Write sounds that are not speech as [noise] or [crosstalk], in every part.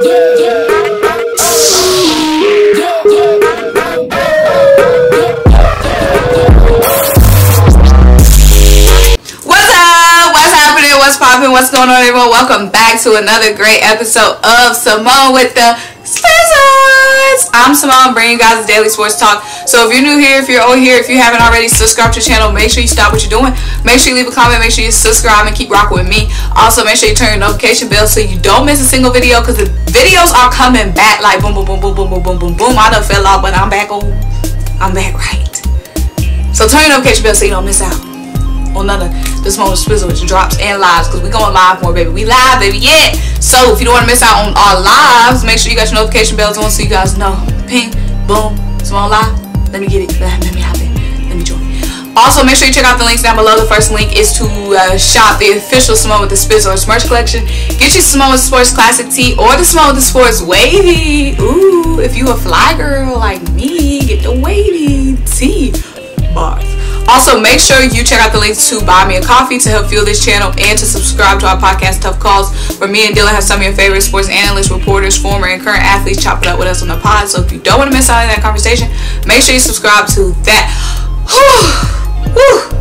What's up? What's happening? What's popping? What's going on, everyone? Welcome back to another great episode of Symone with the Spizzards. I'm Symone, bringing you guys daily sports talk. So if you're new here, if you're old here, if you haven't already subscribed to the channel, make sure you stop what you're doing. Make sure you leave a comment. Make sure you subscribe and keep rocking with me. Also, make sure you turn your notification bell so you don't miss a single video because the videos are coming back like boom, boom, boom, boom, boom, boom, boom, boom, boom. I done fell off, but I'm back on. I'm back right. So turn your notification bell so you don't miss out on of this moment spizzle which drops and lives because we going live more baby. We live baby yeah. So if you don't want to miss out on our lives make sure you got your notification bells on so you guys know. Ping boom small live. Let me get it. Let me hop in. Let me join. Also make sure you check out the links down below. The first link is to uh, shop the official Symone with the Spizzle merch collection. Get you Symone with Sports Classic tee or the Symone with the Sports Wavy. Ooh if you a fly girl like me get the wavy tee. Bars also, make sure you check out the links to buy me a coffee to help fuel this channel and to subscribe to our podcast, Tough Calls, where me and Dylan have some of your favorite sports analysts, reporters, former and current athletes chop it up with us on the pod. So if you don't want to miss out on that conversation, make sure you subscribe to that. [sighs]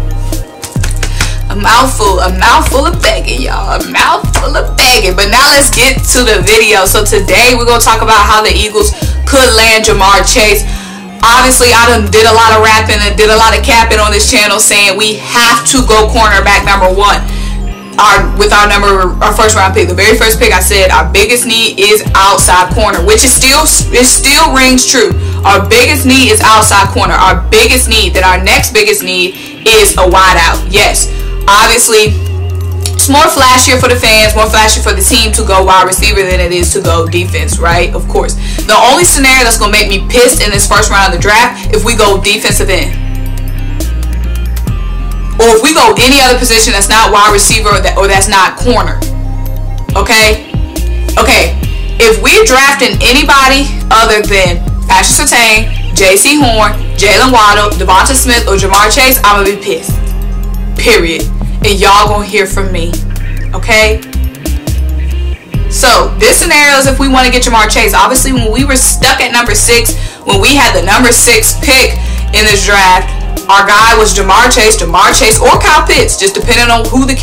A mouthful, a mouthful of begging, y'all. A mouthful of begging. But now let's get to the video. So today we're going to talk about how the Eagles could land Ja'Marr Chase obviously I done did a lot of rapping and did a lot of capping on this channel saying we have to go cornerback number one. Our with our number our first round pick. The very first pick I said our biggest need is outside corner, which is still it still rings true. Our biggest need is outside corner. Our biggest need, that our next biggest need is a wideout. Yes. Obviously it's more flashier for the fans, more flashy for the team to go wide receiver than it is to go defense, right? Of course. The only scenario that's going to make me pissed in this first round of the draft if we go defensive end. Or if we go any other position that's not wide receiver or, that, or that's not corner. Okay? Okay. If we're drafting anybody other than Patrick Surtain, Jaycee Horn, Jalen Waddle, Devonta Smith, or Ja'Marr Chase, I'm going to be pissed. Period and y'all gonna hear from me. Okay? So this scenario is if we want to get Ja'Marr Chase. Obviously, when we were stuck at number six, when we had the number six pick in this draft, our guy was Ja'Marr Chase, Ja'Marr Chase, or Kyle Pitts, just depending on who the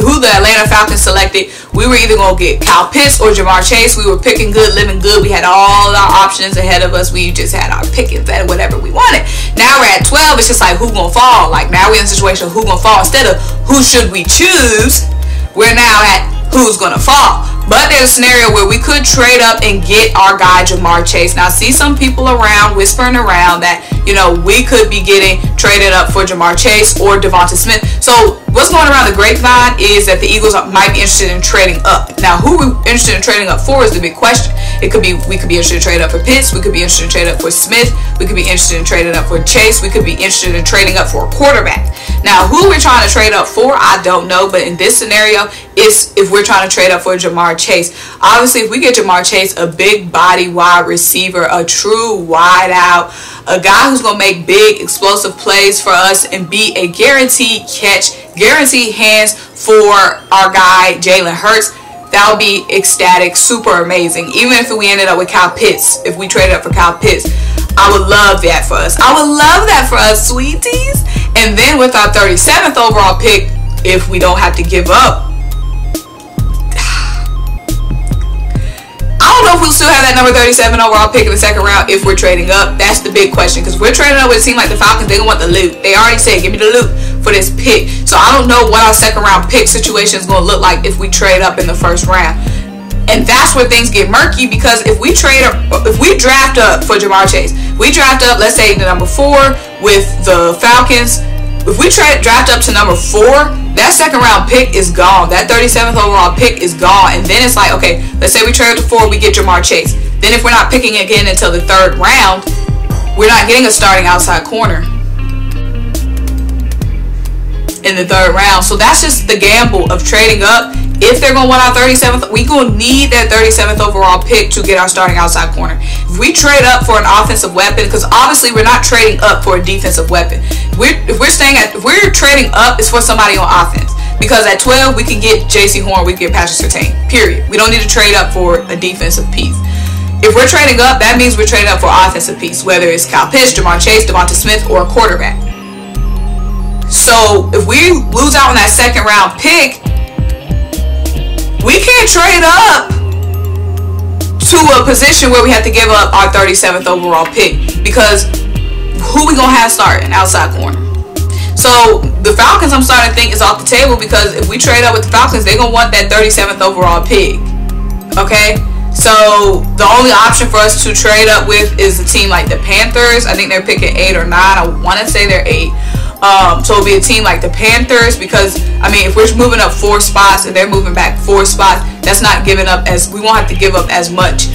who the Atlanta Falcons selected. We were either gonna get Kyle Pitts or Ja'Marr Chase. We were picking good, living good. We had all our options ahead of us. We just had our pickings at whatever we wanted. Now we're at 12. It's just like who gonna fall? Like now we're in a situation who gonna fall instead of who should we choose. We're now at who's gonna fall. But there's a scenario where we could trade up and get our guy Ja'Marr Chase. Now, I see some people around whispering around that you know we could be getting traded up for Ja'Marr Chase or Devonta Smith. So what's going around the grapevine is that the Eagles might be interested in trading up. Now, who we're interested in trading up for is the big question. It could be we could be interested in trading up for Pitts. We could be interested in trading up for Smith. We could be interested in trading up for Chase. We could be interested in trading up for a quarterback. Now, who we're trying to trade up for, I don't know. But in this scenario, is if we're trying to trade up for Ja'Marr Chase. Obviously, if we get Ja'Marr Chase, a big body wide receiver, a true wide out, a guy who's going to make big explosive plays for us and be a guaranteed catch, guaranteed hands for our guy Jalen Hurts, that would be ecstatic, super amazing. Even if we ended up with Kyle Pitts, if we traded up for Kyle Pitts, I would love that for us. I would love that for us, sweeties. And then with our 37th overall pick, if we don't have to give up know if we'll still have that number 37 overall pick in the second round if we're trading up. That's the big question. Because we're trading up, it seems like the Falcons, they want the loot. They already said, give me the loot for this pick. So I don't know what our second round pick situation is going to look like if we trade up in the first round. And that's where things get murky because if we trade up, if we draft up for Ja'Marr Chase, we draft up, let's say the number four with the Falcons, if we trade draft up to number four, that second round pick is gone. That 37th overall pick is gone. And then it's like, okay, let's say we trade to four, we get Ja'Marr Chase. Then if we're not picking again until the third round, we're not getting a starting outside corner in the third round. So that's just the gamble of trading up if they're going to want our 37th, we going to need that 37th overall pick to get our starting outside corner. If we trade up for an offensive weapon, because obviously we're not trading up for a defensive weapon. We're, if we're staying at, we're trading up, it's for somebody on offense. Because at 12, we can get Jaycee Horn, we can get Patrick Surtain. Period. We don't need to trade up for a defensive piece. If we're trading up, that means we're trading up for offensive piece, whether it's Kyle Pitts, Ja'Marr Chase, Devonta Smith, or a quarterback. So if we lose out on that second round pick, we can't trade up to a position where we have to give up our 37th overall pick because who we gonna have starting An outside corner? So the Falcons, I'm starting to think is off the table because if we trade up with the Falcons, they're gonna want that 37th overall pick. Okay, so the only option for us to trade up with is a team like the Panthers. I think they're picking eight or nine. I want to say they're eight. Um, so it'll be a team like the Panthers because I mean, if we're moving up four spots and they're moving back four spots, that's not giving up as we won't have to give up as much.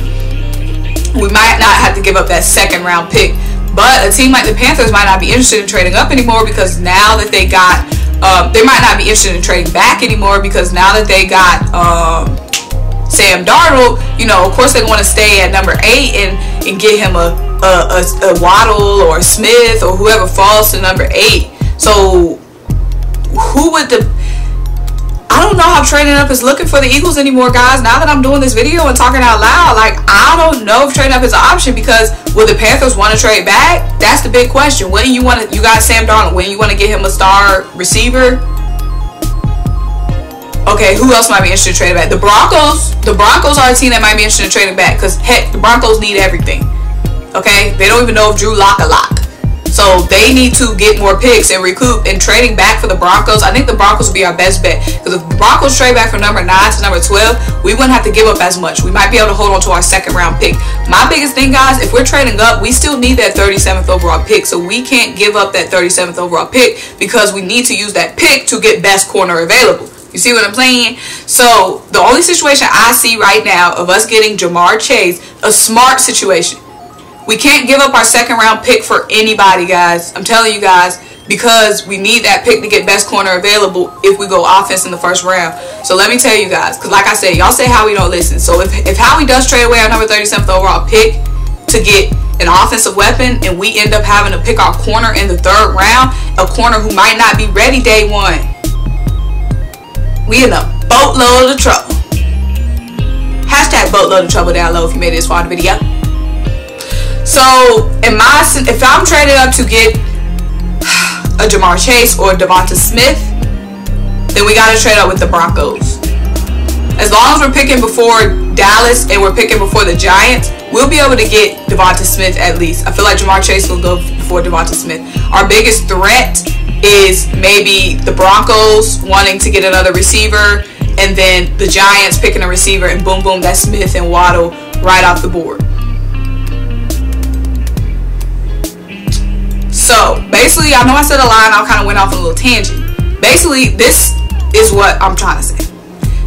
We might not have to give up that second round pick, but a team like the Panthers might not be interested in trading up anymore because now that they got, uh, they might not be interested in trading back anymore because now that they got. Um, Sam Darnold, you know, of course they want to stay at number eight and, and get him a, a, a, a Waddle or a Smith or whoever falls to number eight. So who would the I don't know how trading up is looking for the Eagles anymore, guys. Now that I'm doing this video and talking out loud, like I don't know if trading up is an option because will the Panthers want to trade back? That's the big question. When you want to, you got Sam Darnold. When you want to get him a star receiver? Okay, who else might be interested in trading back? The Broncos. The Broncos are a team that might be interested in trading back because heck, the Broncos need everything. Okay, they don't even know if Drew Lock a lock. So they need to get more picks and recoup and trading back for the Broncos. I think the Broncos would be our best bet because if Broncos trade back from number nine to number 12, we wouldn't have to give up as much. We might be able to hold on to our second round pick. My biggest thing, guys, if we're trading up, we still need that 37th overall pick. So we can't give up that 37th overall pick because we need to use that pick to get best corner available. You see what I'm saying? So the only situation I see right now of us getting Ja'Marr Chase, a smart situation. We can't give up our second round pick for anybody, guys. I'm telling you guys, because we need that pick to get best corner available if we go offense in the first round. So let me tell you guys, because like I said, y'all say Howie don't listen. So if, if Howie does trade away our number 37th overall pick to get an offensive weapon and we end up having to pick our corner in the third round, a corner who might not be ready day one, we in a boatload of trouble. Hashtag boatload of trouble down low if you made this far in the video. So, in my, if I'm trading up to get a Ja'Marr Chase or Devonta Smith, then we got to trade up with the Broncos. As long as we're picking before Dallas and we're picking before the Giants, we'll be able to get Devonta Smith at least. I feel like Ja'Marr Chase will go before Devonta Smith. Our biggest threat is maybe the Broncos wanting to get another receiver and then the Giants picking a receiver and boom boom that's Smith and Waddle right off the board. So basically I know I said a line I kind of went off a little tangent. Basically this is what I'm trying to say.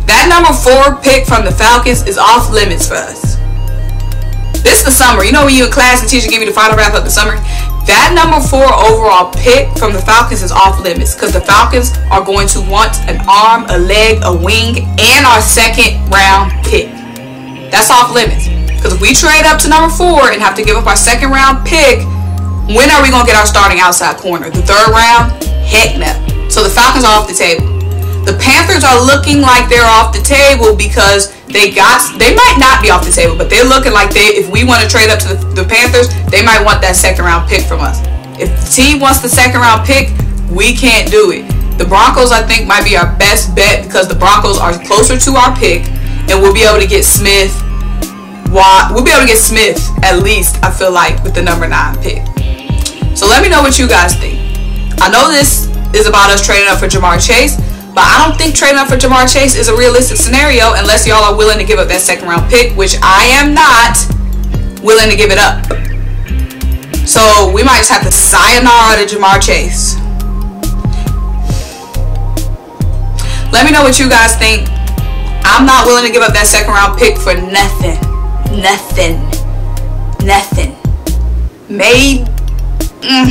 That number four pick from the Falcons is off limits for us. This is the summer. You know when you in class and teacher give you the final wrap up the summer? That number four overall pick from the Falcons is off limits because the Falcons are going to want an arm, a leg, a wing, and our second round pick. That's off limits. Because if we trade up to number four and have to give up our second round pick, when are we going to get our starting outside corner? The third round? Heck no. So the Falcons are off the table. The Panthers are looking like they're off the table because they got they might not be off the table, but they're looking like they if we want to trade up to the, the Panthers, they might want that second round pick from us. If the team wants the second round pick, we can't do it. The Broncos, I think, might be our best bet because the Broncos are closer to our pick, and we'll be able to get Smith. We'll be able to get Smith at least. I feel like with the number nine pick. So let me know what you guys think. I know this is about us trading up for Ja'Marr Chase, but I don't think trading up for Ja'Marr Chase is a realistic scenario unless y'all are willing to give up that second round pick, which I am not willing to give it up. So we might just have to sayonara to Ja'Marr Chase. Let me know what you guys think. I'm not willing to give up that second round pick for nothing. Nothing. Nothing. Made. Mm.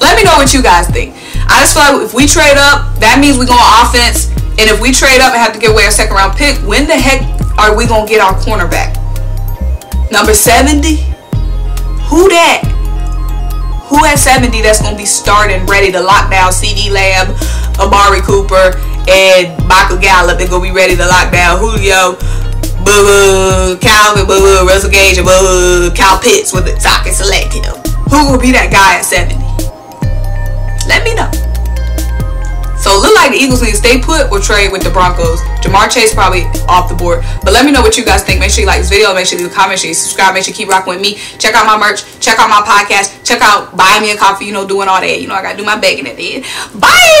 Let me know what you guys think. I just feel like if we trade up, that means we're going offense. And if we trade up and have to give away a second round pick, when the heck are we going to get our cornerback? Number 70? Who that? Who at 70 that's going to be starting ready to lock down CeeDee Lamb, Amari Cooper and Michael Gallup are gonna be ready to lock down Julio, boo, Calvin, boo, Russell Gage, and boo, Cal Pitts with the socket him. Who will be that guy at 70? Let me know. So look like the Eagles need to stay put or trade with the Broncos. Ja'Marr Chase probably off the board. But let me know what you guys think. Make sure you like this video. Make sure you leave a comment. Make sure you subscribe. Make sure you keep rocking with me. Check out my merch. Check out my podcast. Check out Buy Me a Coffee. You know, doing all that. You know, I got to do my begging at the end. Bye!